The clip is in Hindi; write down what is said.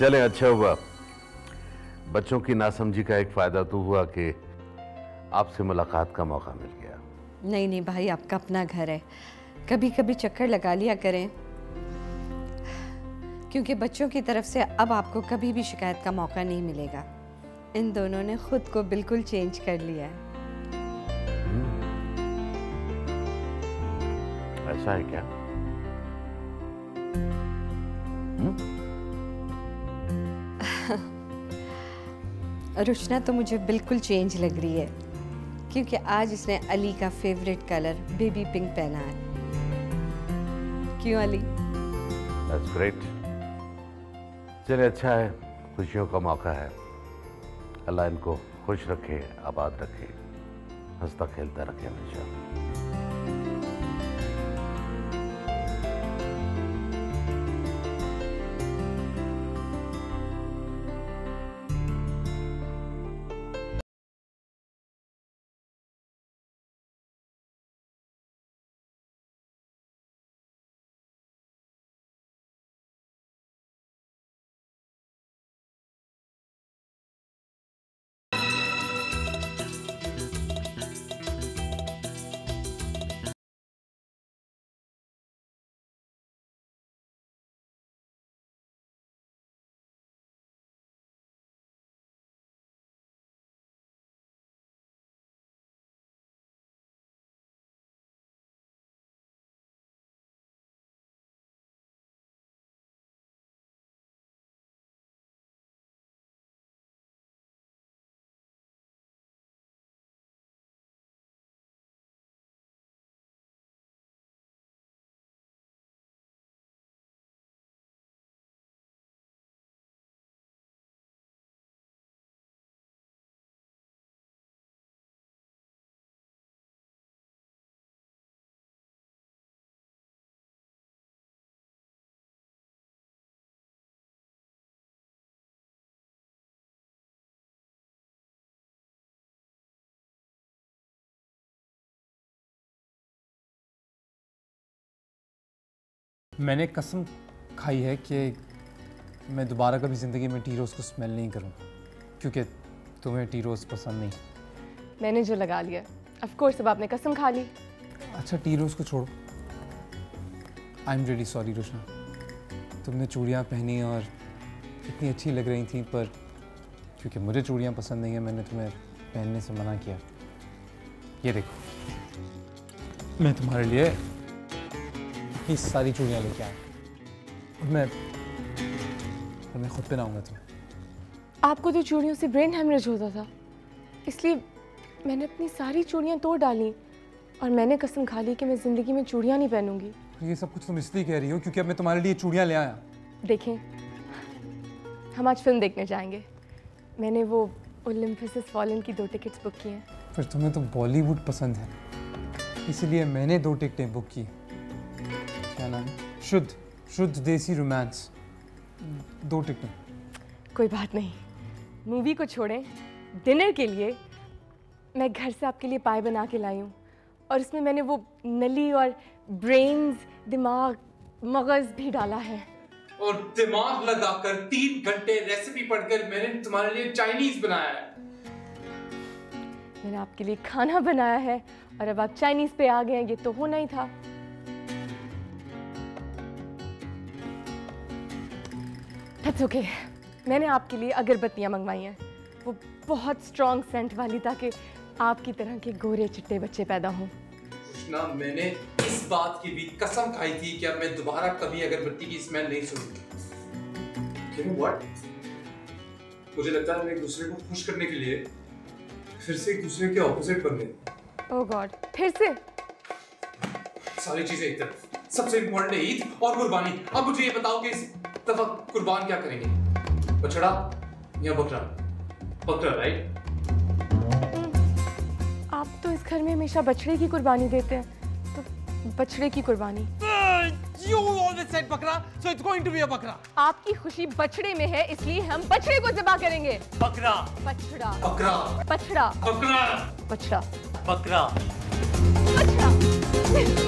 चले अच्छा हुआ। बच्चों की नासमझी का एक फ़ायदा तो हुआ कि आपसे मुलाकात का मौका मिल गया। नहीं नहीं भाई आपका अपना घर है। कभी कभी चक्कर लगा लिया करें। क्योंकि बच्चों की तरफ़ से अब आपको कभी भी शिकायत का मौका नहीं मिलेगा। इन दोनों ने खुद को बिल्कुल चेंज कर लिया है। ऐसा है क्या? रुशना तो मुझे बिल्कुल चेंज लग रही है, क्योंकि आज इसने अली का फेवरेट कलर बेबी पिंक पहना है। क्यों अली? That's great. चले अच्छा है। खुशियों का मौका है। अल्लाह इनको खुश रखे, आबाद रखे, हंसता खेलता रखे हमेशा। मैंने कसम खाई है कि मैं दोबारा कभी ज़िंदगी में टी रोज़ को स्मेल नहीं करूँगा क्योंकि तुम्हें टी रोज़ पसंद नहीं। मैंने जो लगा लिया। ऑफ़ कोर्स अब आपने कसम खा ली। अच्छा टी रोज़ को छोड़ो। I am really sorry Roshna. तुमने चूड़ियाँ पहनी और इतनी अच्छी लग रही थी पर क्योंकि मुझे चूड़ियाँ पसंद नहीं है मैंने तुम्हें पहनने से मना किया। ये देखो। मैं तुम्हारे लिए ये सारी चूड़ियाँ लेके और मैं मैं खुद पहनाऊँगा तुम्हें। आपको तो चूड़ियों से ब्रेन हेमरेज होता था। इसलिए मैंने अपनी सारी चूड़ियाँ तोड़ डाली और मैंने कसम खा ली कि मैं ज़िंदगी में चूड़ियाँ नहीं पहनूँगी। ये सब कुछ तुम इसलिए कह रही हो क्योंकि अब मैं तुम्हारे लिए चूड़ियाँ ले आया। देखें हम आज फ़िल्म देखने जाएँगे। मैंने वो ओलम्पस फॉलन की दो टिकट्स बुक की हैं। फिर तुम्हें तो बॉलीवुड पसंद है। इसलिए मैंने दो टिकटें बुक की क्या नाम है? शुद्ध शुद्ध देसी रोमांस दो टिकटें कोई बात नहीं। मूवी को छोड़ें। डिनर के लिए मैं घर से आपके लिए पाए बना के लाई हूँ। और इसमें मैंने वो नली और ब्रेन्स दिमाग मगज़ भी डाला है। और दिमाग लगाकर तीन घंटे रेसिपी पढ़कर मैंने तुम्हारे लिए चाइनीज़ बनाया है। मैंने आपके लिए खाना बनाया है। और अब आप चाइनीज़ पे आ गए हैं। ये तो होना ही था। That's okay. मैंने आपके लिए अगरबत्तियाँ मंगवाई हैं। वो बहुत स्ट्रॉन्ग सेंट वाली ताकि आपकी तरह के गोरे चिट्टे बच्चे पैदा हों। ना मैंने इस बात की भी कसम खाई थी कि अब मैं दोबारा कभी अगरबत्ती की स्मेल नहीं सुनूँगी। You know मुझे लगता है हम एक दूसरे को खुश करने के लिए फिर से एक दूसरे के ऑपोजिट बन गए ओह गॉड फिर से? सारी चीज़ें एक तरफ़। सबसे इम्पोर्टेंट है ईद और कुर्बानी। अब मुझे ये बताओ कि इस दफ़ा कुर्बान क्या करेंगे? बछड़ा या बकरा? बकरा राइट आप तो इस घर में हमेशा बछड़े की कुर्बानी देते हैं। तो बछड़े की कुर्बानी। You always said bakra, so it's going to be a bakra. आपकी खुशी बछड़े में है इसलिए हम बछड़े को जबा करेंगे। बकरा। बछड़ा। बकरा। बछड़ा। बकरा। बछड़ा। बकरा। बछड़ा।